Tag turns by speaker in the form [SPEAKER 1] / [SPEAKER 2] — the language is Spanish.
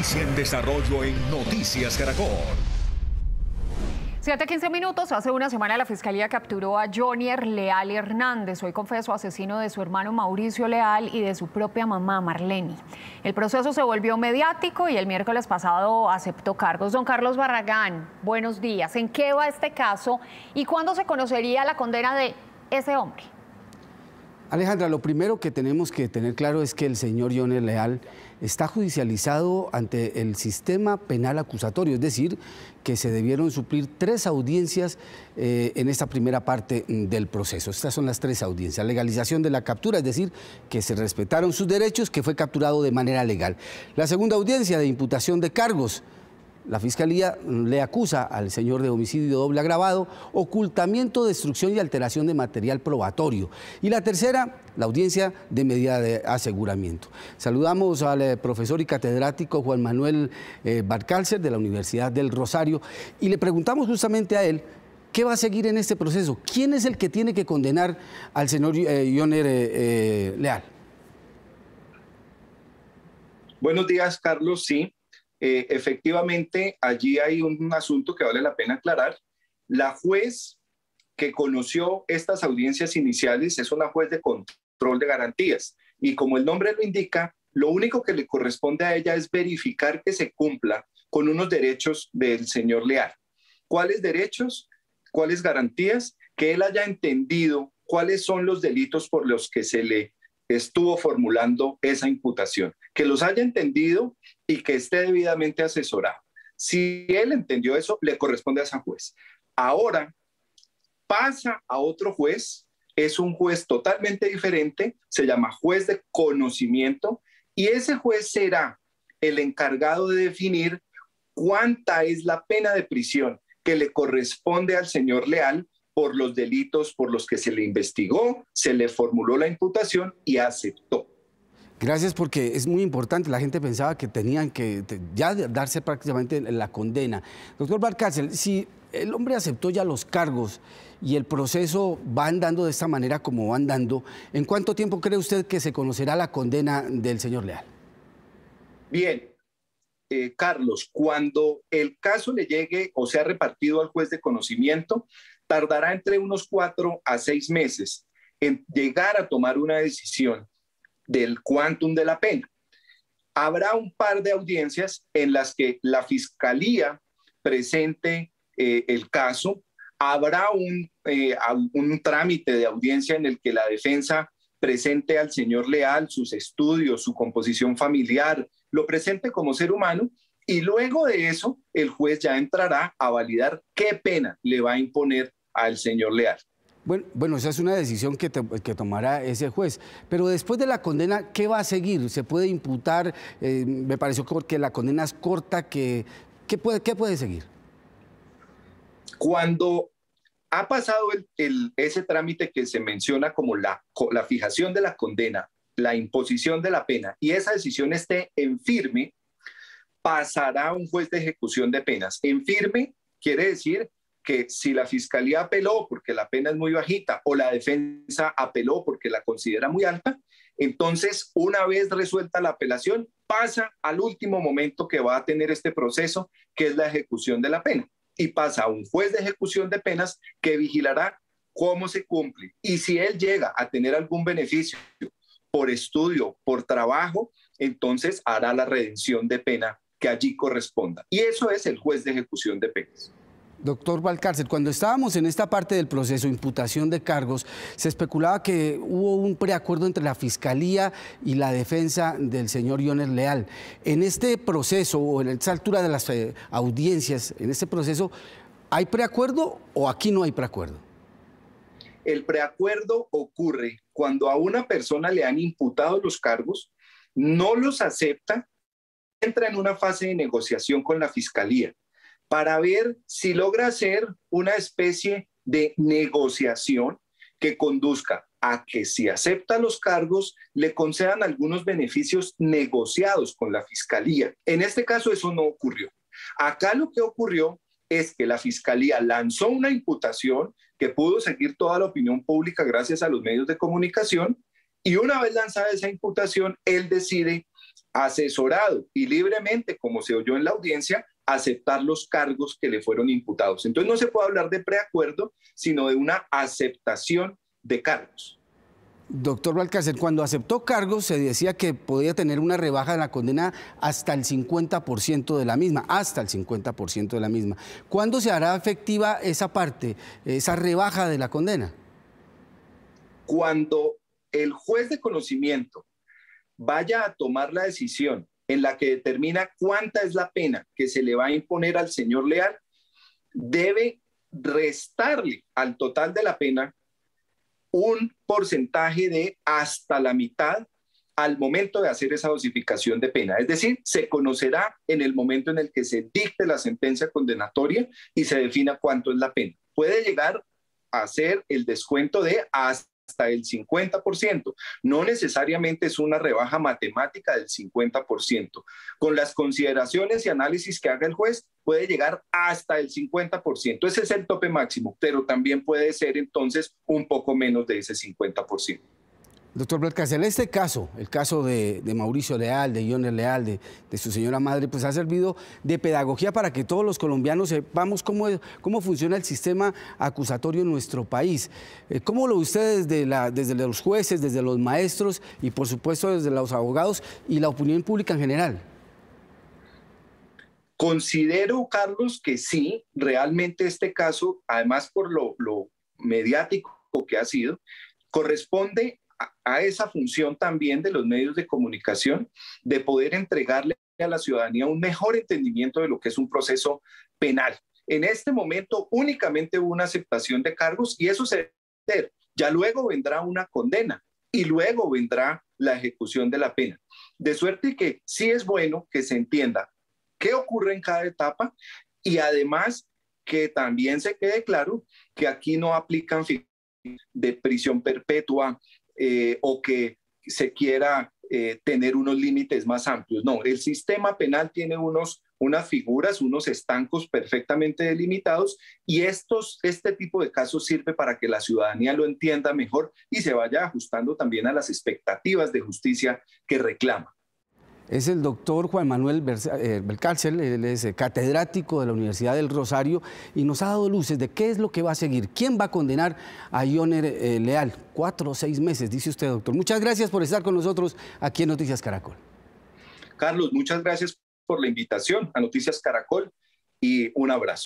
[SPEAKER 1] Noticia en desarrollo en Noticias Caracol.
[SPEAKER 2] 7 a 15 minutos. Hace una semana la fiscalía capturó a Jonier Leal Hernández, hoy confeso asesino de su hermano Mauricio Leal y de su propia mamá Marlene. El proceso se volvió mediático y el miércoles pasado aceptó cargos. Don Carlos Barragán, buenos días. ¿En qué va este caso y cuándo se conocería la condena de ese hombre?
[SPEAKER 3] Alejandra, lo primero que tenemos que tener claro es que el señor Joner Leal está judicializado ante el sistema penal acusatorio, es decir, que se debieron suplir tres audiencias eh, en esta primera parte del proceso. Estas son las tres audiencias. Legalización de la captura, es decir, que se respetaron sus derechos, que fue capturado de manera legal. La segunda audiencia de imputación de cargos la Fiscalía le acusa al señor de homicidio doble agravado, ocultamiento, destrucción y alteración de material probatorio. Y la tercera, la audiencia de medida de aseguramiento. Saludamos al eh, profesor y catedrático Juan Manuel eh, Barcálcer de la Universidad del Rosario y le preguntamos justamente a él ¿Qué va a seguir en este proceso? ¿Quién es el que tiene que condenar al señor eh, Leal?
[SPEAKER 4] Buenos días, Carlos. Sí, eh, efectivamente, allí hay un, asunto que vale la pena aclarar. La juez que conoció estas audiencias iniciales es una juez de control de garantías y como el nombre lo indica, lo único que le corresponde a ella es verificar que se cumpla con unos derechos del señor Leal. ¿Cuáles derechos? ¿Cuáles garantías? Que él haya entendido cuáles son los delitos por los que se le estuvo formulando esa imputación, que los haya entendido y que esté debidamente asesorado. Si él entendió eso, le corresponde a esa juez. Ahora pasa a otro juez, es un juez totalmente diferente, se llama juez de conocimiento y ese juez será el encargado de definir cuánta es la pena de prisión que le corresponde al señor Leal por los delitos por los que se le investigó, se le formuló la imputación y aceptó.
[SPEAKER 3] Gracias porque es muy importante. La gente pensaba que tenían que ya darse prácticamente la condena. Doctor Barcácel, si el hombre aceptó ya los cargos y el proceso va andando de esta manera como va andando, ¿en cuánto tiempo cree usted que se conocerá la condena del señor Leal?
[SPEAKER 4] Bien, eh, Carlos, cuando el caso le llegue o sea repartido al juez de conocimiento, tardará entre unos cuatro a seis meses en llegar a tomar una decisión del quantum de la pena. Habrá un par de audiencias en las que la fiscalía presente eh, el caso, habrá un, eh, un trámite de audiencia en el que la defensa presente al señor Leal sus estudios, su composición familiar, lo presente como ser humano y luego de eso el juez ya entrará a validar qué pena le va a imponer al señor Leal.
[SPEAKER 3] Bueno, bueno, esa es una decisión que, que, tomará ese juez. Pero después de la condena, ¿qué va a seguir? ¿Se puede imputar? Eh, me pareció que la condena es corta. Que, ¿qué, puede, ¿Qué puede seguir?
[SPEAKER 4] Cuando ha pasado el, ese trámite que se menciona como la, la fijación de la condena, la imposición de la pena, y esa decisión esté en firme, pasará a un juez de ejecución de penas. En firme quiere decir que si la fiscalía apeló porque la pena es muy bajita o la defensa apeló porque la considera muy alta, entonces una vez resuelta la apelación pasa al último momento que va a tener este proceso, que es la ejecución de la pena. Y pasa a un juez de ejecución de penas que vigilará cómo se cumple. Y si él llega a tener algún beneficio por estudio, por trabajo, entonces hará la redención de pena que allí corresponda. Y eso es el juez de ejecución de penas.
[SPEAKER 3] Doctor Valcárcel, cuando estábamos en esta parte del proceso, imputación de cargos, se especulaba que hubo un preacuerdo entre la Fiscalía y la defensa del señor Iones Leal. En este proceso, o en esta altura de las eh, audiencias, en este proceso, ¿hay preacuerdo o aquí no hay preacuerdo?
[SPEAKER 4] El preacuerdo ocurre cuando a una persona le han imputado los cargos, no los acepta, entra en una fase de negociación con la Fiscalía para ver si logra hacer una especie de negociación que conduzca a que si acepta los cargos, le concedan algunos beneficios negociados con la fiscalía. En este caso eso no ocurrió. Acá lo que ocurrió es que la fiscalía lanzó una imputación que pudo seguir toda la opinión pública gracias a los medios de comunicación y una vez lanzada esa imputación, él decide asesorado y libremente, como se oyó en la audiencia, aceptar los cargos que le fueron imputados. Entonces no se puede hablar de preacuerdo, sino de una aceptación de cargos.
[SPEAKER 3] Doctor Balcácer, cuando aceptó cargos se decía que podía tener una rebaja de la condena hasta el 50% de la misma, hasta el 50% de la misma. ¿Cuándo se hará efectiva esa parte, esa rebaja de la condena?
[SPEAKER 4] Cuando el juez de conocimiento vaya a tomar la decisión en la que determina cuánta es la pena que se le va a imponer al señor Leal, debe restarle al total de la pena un porcentaje de hasta la mitad al momento de hacer esa dosificación de pena. Es decir, se conocerá en el momento en el que se dicte la sentencia condenatoria y se defina cuánto es la pena. Puede llegar a ser el descuento de hasta hasta el 50%. No necesariamente es una rebaja matemática del 50%. Con las consideraciones y análisis que haga el juez, puede llegar hasta el 50%. Ese es el tope máximo, pero también puede ser entonces un poco menos de ese 50%.
[SPEAKER 3] Doctor Blatcasel, este caso, el caso de, Mauricio Leal, de Ioner Leal, de, su señora madre, pues ha servido de pedagogía para que todos los colombianos sepamos cómo, cómo funciona el sistema acusatorio en nuestro país. Eh, ¿Cómo lo ve usted desde, desde los jueces, desde los maestros y por supuesto desde los abogados y la opinión pública en general?
[SPEAKER 4] Considero, Carlos, que sí, realmente este caso, además por lo mediático que ha sido, corresponde a esa función también de los medios de comunicación de poder entregarle a la ciudadanía un mejor entendimiento de lo que es un proceso penal. En este momento únicamente hubo una aceptación de cargos y eso se debe Ya luego vendrá una condena y luego vendrá la ejecución de la pena. De suerte que sí es bueno que se entienda qué ocurre en cada etapa y además que también se quede claro que aquí no aplican de prisión perpetua, eh, o que se quiera eh, tener unos límites más amplios. No, el sistema penal tiene unos, unas figuras, unos estancos perfectamente delimitados y estos, este tipo de casos sirve para que la ciudadanía lo entienda mejor y se vaya ajustando también a las expectativas de justicia que reclama
[SPEAKER 3] es el doctor Juan Manuel eh, Belcárcel, él es eh, catedrático de la Universidad del Rosario y nos ha dado luces de qué es lo que va a seguir, quién va a condenar a Ioner eh, Leal. Cuatro o seis meses, dice usted, doctor. Muchas gracias por estar con nosotros aquí en Noticias Caracol.
[SPEAKER 4] Carlos, muchas gracias por la invitación a Noticias Caracol y un abrazo.